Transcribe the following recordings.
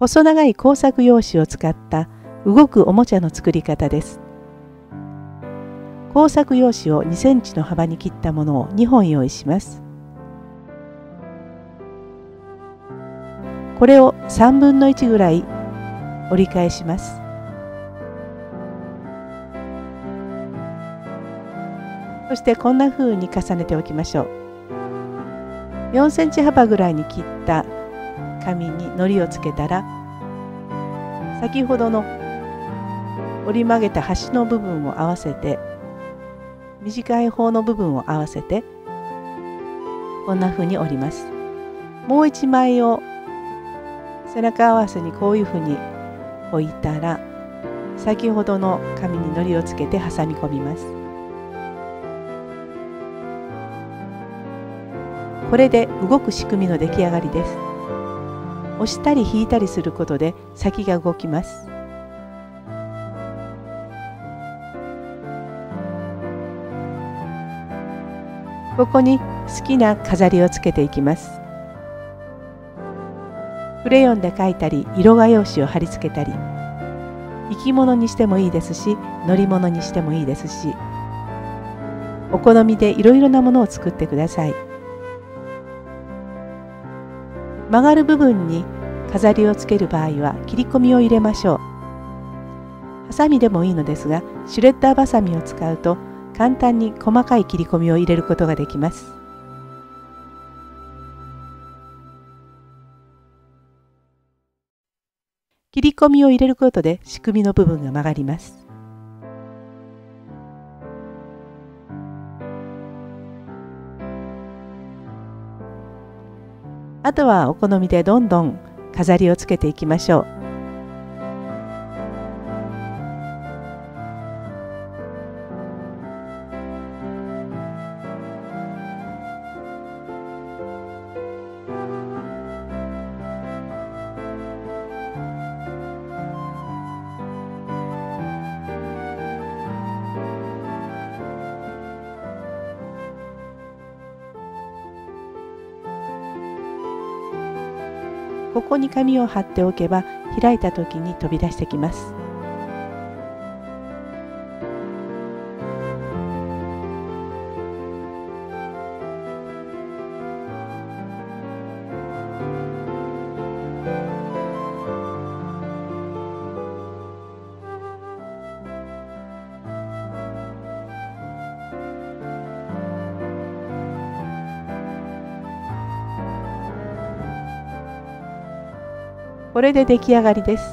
細長い工作用紙を使った動くおもちゃの作り方です。工作用紙を2センチの幅に切ったものを2本用意します。これを3分の1ぐらい折り返します。そしてこんな風に重ねておきましょう。4センチ幅ぐらいに切った紙に糊をつけたら先ほどの折り曲げた端の部分を合わせて短い方の部分を合わせてこんな風に折ります。もう一枚を背中合わせにこういう風に置いたら先ほどの紙に糊をつけて挟み込みます。これで動く仕組みの出来上がりです。押したり引いたりすることで先が動きます。ここに好きな飾りをつけていきます。クレヨンで描いたり色画用紙を貼り付けたり生き物にしてもいいですし乗り物にしてもいいですしお好みでいろいろなものを作ってください。曲がる部分に飾りをつける場合は切り込みを入れましょうハサミでもいいのですがシュレッダーバサミを使うと簡単に細かい切り込みを入れることができます。切り込みを入れることで仕組みの部分が曲がります。あとはお好みでどんどん飾りをつけていきましょう。ここに紙を貼っておけば開いた時に飛び出してきます。これで出来上がりです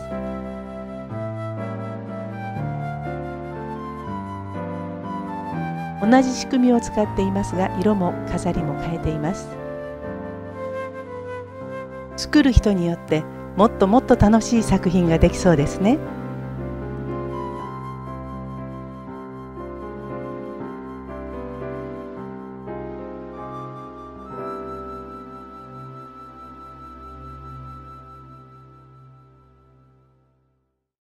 同じ仕組みを使っていますが色も飾りも変えています作る人によってもっともっと楽しい作品ができそうですね。